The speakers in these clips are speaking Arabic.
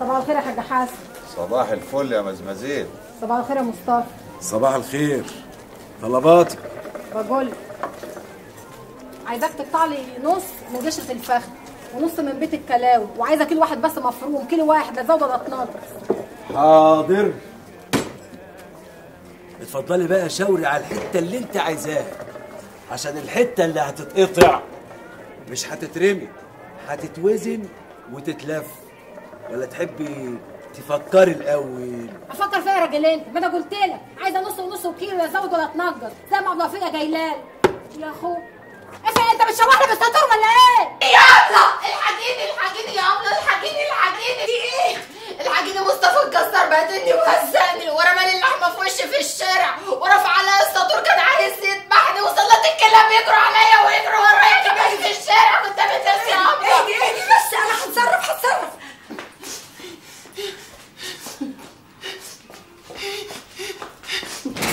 صباح الخير يا حاج حسن صباح الفل يا مزمزيل صباح الخير يا مصطفى. صباح الخير. طلباتك بقول عايزاك تقطع لي نص من قشره الفخذ ونص من بيت الكلاوي وعايزة كيلو واحد بس مفروم كيلو واحد لا ولا تنقص حاضر. اتفضلي بقى شاوري على الحتة اللي انت عايزاها عشان الحتة اللي هتتقطع مش هتترمي هتتوزن وتتلف. ولا تحبي تفكري الأول. أفكر فيها يا راجل أنت. ما أنا قلت لك. عايزة نص ونص وكيلو لا تزود ولا تنقص زي ما ابو جايلال يا اخو افهم أنت بتشوحني بالستور ولا إيه؟ يلا! الحقيني الحقيني يا عمرو الحقيني الحقيني. في إيه؟ الحقيني مصطفى الجزار بهدلني وهزقني ورمى لي اللحمة في وشي في الشارع ورفع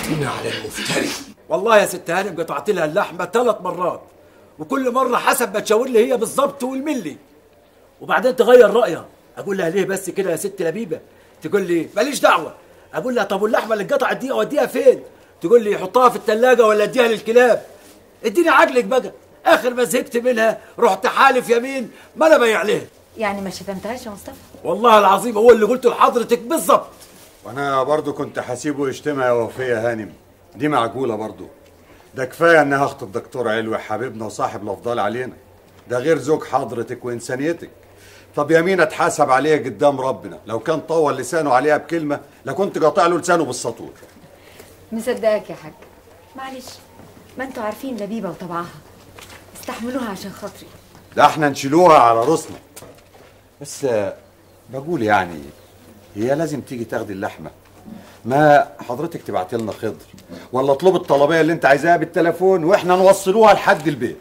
هنا على المفتري. والله يا ست هانم قطعت لها اللحمة ثلاث مرات وكل مرة حسب ما تشاور لي هي بالظبط والملي. وبعدين تغير رأيها. أقول لها ليه بس كده يا ست لبيبة؟ تقول لي ماليش دعوة. أقول لها طب واللحمة اللي اتقطعت دي أوديها فين؟ تقول لي حطها في الثلاجه ولا أديها للكلاب؟ اديني عقلك بقى. آخر ما زهقت منها رحت حالف يمين ما أنا بايع لها يعني ما شتمتهاش يا مصطفى؟ والله العظيم هو اللي قلته لحضرتك بالظبط وأنا برضو كنت حسيبه يشتمها يا وفيه هانم. دي معقولة برضو. ده كفاية انها اخت الدكتور علوي حبيبنا وصاحب الافضال علينا. ده غير زوج حضرتك وإنسانيتك. طب يمين اتحاسب عليه قدام ربنا. لو كان طول لسانه عليها بكلمة لكنت قاطع له لسانه بالسطور. مصدقك يا حاج. معلش ما أنتوا عارفين لبيبة وطبعها. استحملوها عشان خاطري. ده إحنا نشيلوها على رأسنا. بس بقول يعني هي لازم تيجي تاخدي اللحمة. ما حضرتك تبعتي لنا خضر ولا اطلب الطلبية اللي انت عايزاها بالتليفون وإحنا نوصلوها لحد البيت.